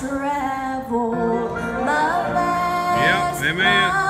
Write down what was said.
traveled. Yep, amen.